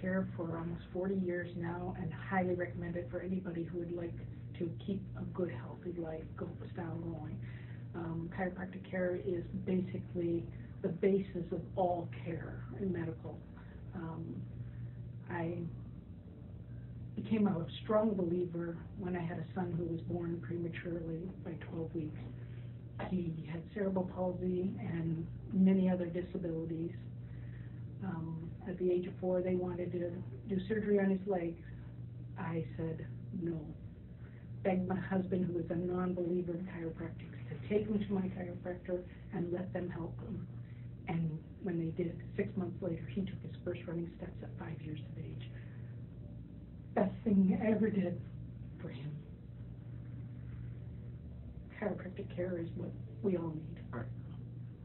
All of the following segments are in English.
Care for almost forty years now and highly recommend it for anybody who would like to keep a good, healthy life, go style going. Um, chiropractic care is basically the basis of all care in medical. Um, I became a strong believer when I had a son who was born prematurely by twelve weeks. He had cerebral palsy and many other disabilities. Um, at the age of four, they wanted to do surgery on his legs. I said, no. Begged my husband, who was a non-believer in chiropractic, to take him to my chiropractor and let them help him. And when they did, six months later, he took his first running steps at five years of age. Best thing I ever did for him. Chiropractic care is what we all need.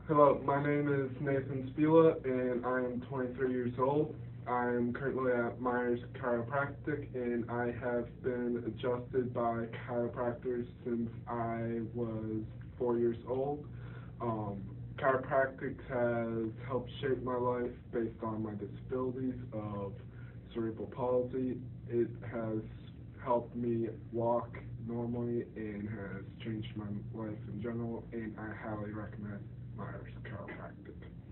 Hello, my name is Nathan Spila, and I am 23 years old. I am currently at Myers Chiropractic, and I have been adjusted by chiropractors since I was four years old. Um, chiropractic has helped shape my life based on my disabilities of cerebral palsy. It has helped me walk normally and has changed my life in general, and I highly recommend Myers Chiropractic.